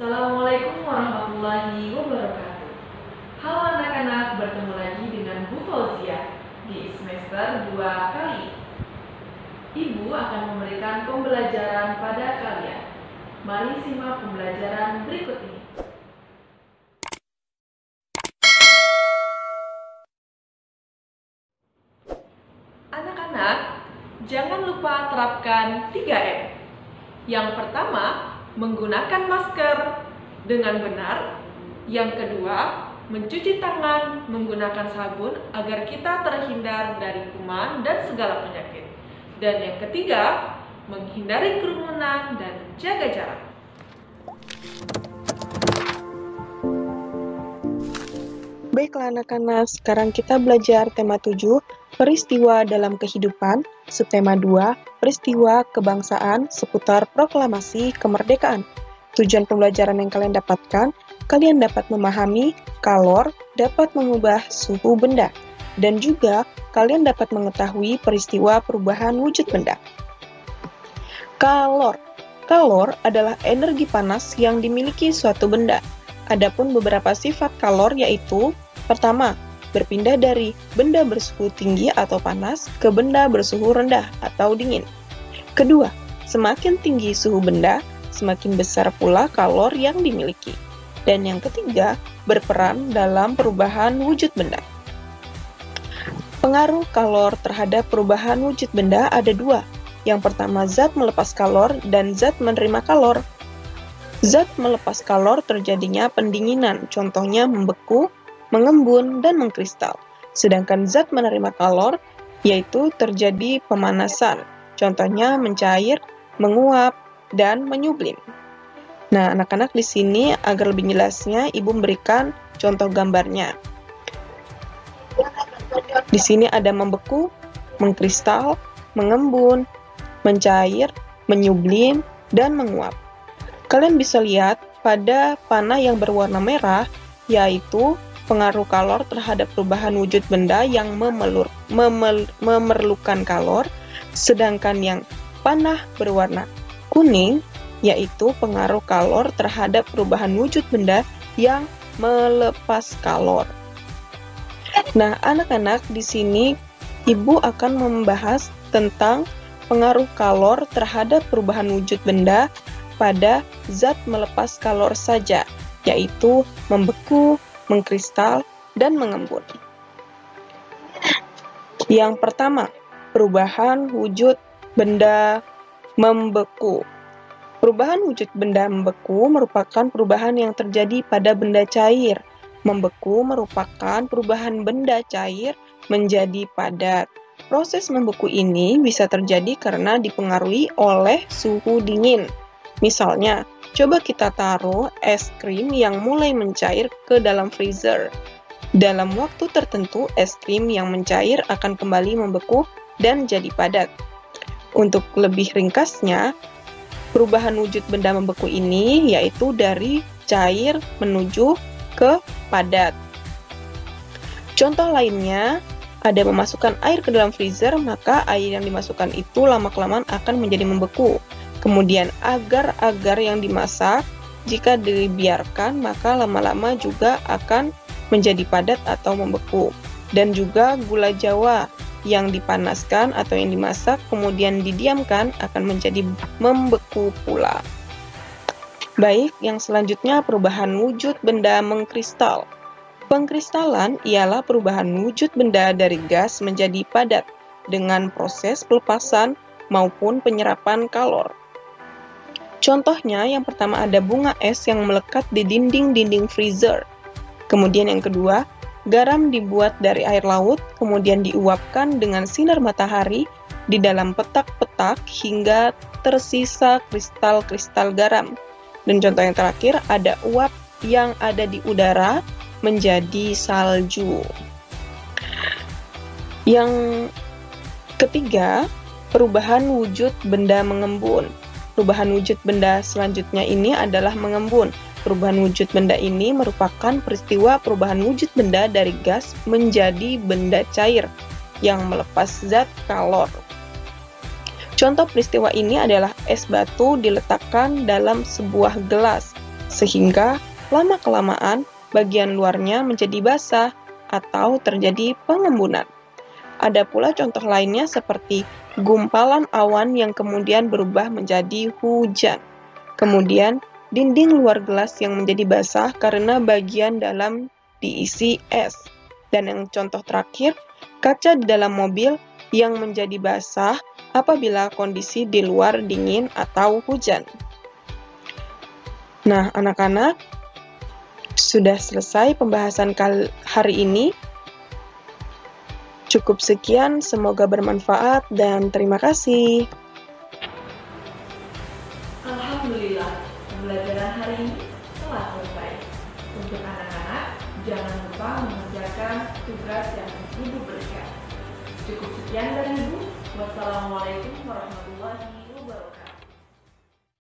Assalamualaikum warahmatullahi wabarakatuh. Halo anak-anak, bertemu lagi dengan Bu Fauzia di semester 2 kali. Ibu akan memberikan pembelajaran pada kalian. Mari simak pembelajaran berikut ini. Anak-anak, jangan lupa terapkan 3M. Yang pertama, menggunakan masker dengan benar. Yang kedua, mencuci tangan menggunakan sabun agar kita terhindar dari kuman dan segala penyakit. Dan yang ketiga, menghindari kerumunan dan jaga jarak. Baiklah anak-anak, sekarang kita belajar tema 7, peristiwa dalam kehidupan, subtema 2, peristiwa kebangsaan seputar proklamasi kemerdekaan. Tujuan pembelajaran yang kalian dapatkan, kalian dapat memahami kalor dapat mengubah suhu benda, dan juga kalian dapat mengetahui peristiwa perubahan wujud benda. Kalor Kalor adalah energi panas yang dimiliki suatu benda. Adapun beberapa sifat kalor yaitu pertama, berpindah dari benda bersuhu tinggi atau panas ke benda bersuhu rendah atau dingin. Kedua, semakin tinggi suhu benda, semakin besar pula kalor yang dimiliki. Dan yang ketiga, berperan dalam perubahan wujud benda. Pengaruh kalor terhadap perubahan wujud benda ada dua. Yang pertama, zat melepas kalor dan zat menerima kalor. Zat melepas kalor terjadinya pendinginan, contohnya membeku, mengembun, dan mengkristal. Sedangkan zat menerima kalor, yaitu terjadi pemanasan, contohnya mencair, menguap, dan menyublim. Nah, anak-anak di sini agar lebih jelasnya, Ibu memberikan contoh gambarnya. Di sini ada membeku, mengkristal, mengembun, mencair, menyublim, dan menguap. Kalian bisa lihat pada panah yang berwarna merah, yaitu pengaruh kalor terhadap perubahan wujud benda yang memelur, memel, memerlukan kalor, sedangkan yang panah berwarna kuning, yaitu pengaruh kalor terhadap perubahan wujud benda yang melepas kalor. Nah, anak-anak, di sini Ibu akan membahas tentang pengaruh kalor terhadap perubahan wujud benda pada zat melepas kalor saja, yaitu membeku, mengkristal, dan mengembun. Yang pertama, perubahan wujud benda membeku. Perubahan wujud benda membeku merupakan perubahan yang terjadi pada benda cair. Membeku merupakan perubahan benda cair menjadi padat. Proses membeku ini bisa terjadi karena dipengaruhi oleh suhu dingin. Misalnya, coba kita taruh es krim yang mulai mencair ke dalam freezer. Dalam waktu tertentu, es krim yang mencair akan kembali membeku dan jadi padat. Untuk lebih ringkasnya, perubahan wujud benda membeku ini yaitu dari cair menuju ke padat. Contoh lainnya, ada memasukkan air ke dalam freezer, maka air yang dimasukkan itu lama-kelamaan akan menjadi membeku. Kemudian agar-agar yang dimasak, jika dibiarkan maka lama-lama juga akan menjadi padat atau membeku. Dan juga gula jawa yang dipanaskan atau yang dimasak kemudian didiamkan akan menjadi membeku pula. Baik, yang selanjutnya perubahan wujud benda mengkristal. Pengkristalan ialah perubahan wujud benda dari gas menjadi padat dengan proses pelepasan maupun penyerapan kalor. Contohnya, yang pertama ada bunga es yang melekat di dinding-dinding freezer. Kemudian yang kedua, garam dibuat dari air laut, kemudian diuapkan dengan sinar matahari di dalam petak-petak hingga tersisa kristal-kristal garam. Dan contoh yang terakhir ada uap yang ada di udara menjadi salju. Yang ketiga, perubahan wujud benda mengembun. Perubahan wujud benda selanjutnya ini adalah mengembun. Perubahan wujud benda ini merupakan peristiwa perubahan wujud benda dari gas menjadi benda cair yang melepas zat kalor. Contoh peristiwa ini adalah es batu diletakkan dalam sebuah gelas sehingga lama-kelamaan bagian luarnya menjadi basah atau terjadi pengembunan. Ada pula contoh lainnya seperti gumpalan awan yang kemudian berubah menjadi hujan. Kemudian, dinding luar gelas yang menjadi basah karena bagian dalam diisi es. Dan yang contoh terakhir, kaca di dalam mobil yang menjadi basah apabila kondisi di luar dingin atau hujan. Nah, anak-anak, sudah selesai pembahasan hari ini. Cukup sekian, semoga bermanfaat dan terima kasih. Alhamdulillah, pembelajaran hari ini telah selesai. Untuk anak-anak, jangan lupa mengerjakan tugas yang Ibu berikan. Cukup sekian dari Ibu. Wassalamualaikum warahmatullahi wabarakatuh.